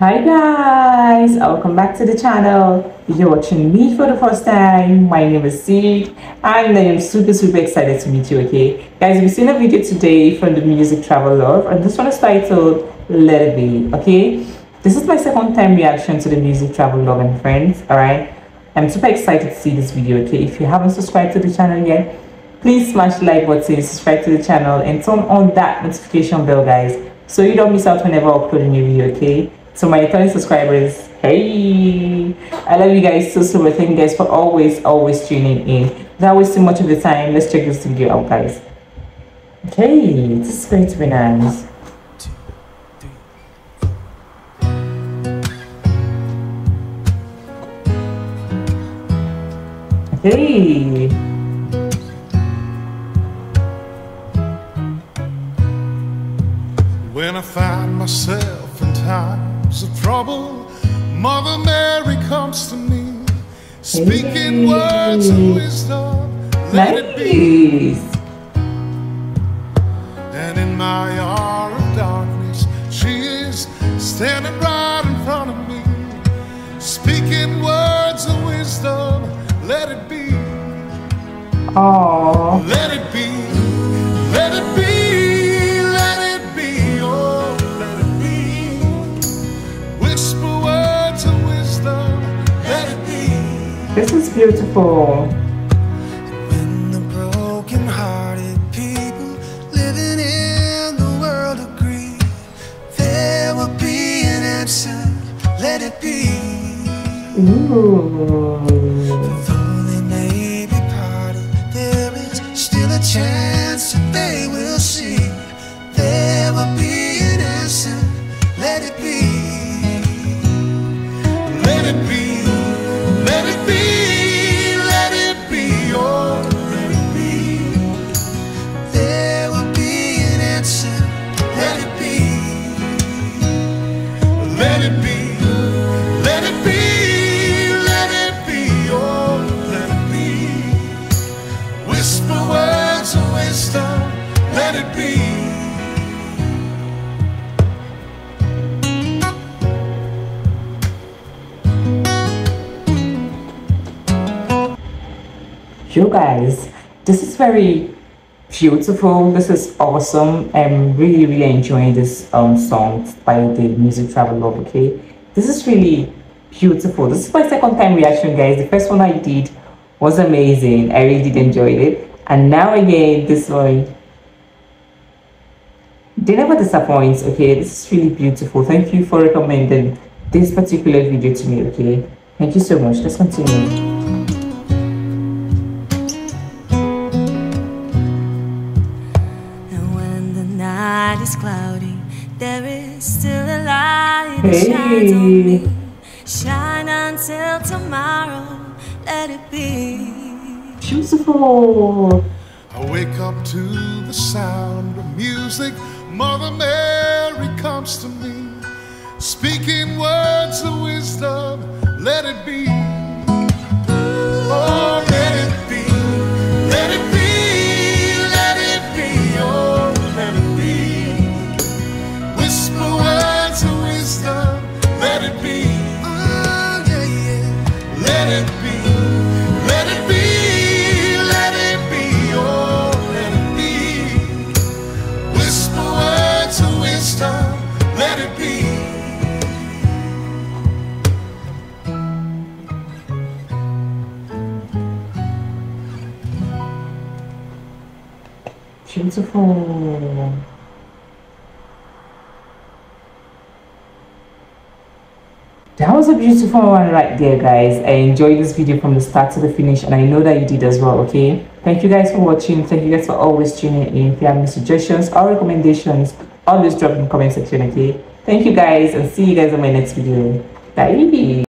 Hi guys, welcome back to the channel. If you're watching me for the first time, my name is Cead and I am super super excited to meet you, okay? Guys, we've seen a video today from the Music Travel Love and this one is titled Let It Be, okay? This is my second time reaction to the Music Travel Love and Friends, alright? I'm super excited to see this video, okay? If you haven't subscribed to the channel yet, please smash the like button, subscribe to the channel and turn on that notification bell, guys, so you don't miss out whenever I upload a new video, okay? So my returning subscribers, hey, I love you guys so so much. Thank you guys for always always tuning in. Without wasting much of the time, let's check this video out, guys. Okay, this is going to be nice. Hey. When I find myself in times of trouble, Mother Mary comes to me, speaking words of wisdom. Let it be. And in my hour of darkness, she is standing right in front of me, speaking words of wisdom. Let it be. Oh, Let it be, be. Ooh. Though they may be parted, there is still a chance that they will see. There will be You guys, this is very beautiful. This is awesome. I'm really, really enjoying this um song by the Music Travel Love. Okay, this is really beautiful. This is my second time reaction, guys. The first one I did was amazing. I really did enjoy it, and now again this one. They never disappoints. Okay, this is really beautiful. Thank you for recommending this particular video to me. Okay, thank you so much. Let's continue. Night is cloudy, there is still a light that Hey. shines on me. Shine until tomorrow, let it be. Beautiful. I wake up to the sound of music. Mother Mary comes to me, speaking words of wisdom. Let it be. Beautiful. That was a beautiful one right there, guys. I enjoyed this video from the start to the finish, and I know that you did as well, okay? Thank you guys for watching. Thank you guys for always tuning in. If you have any suggestions or recommendations, always drop in the comment section, okay? Thank you guys, and see you guys in my next video. Bye.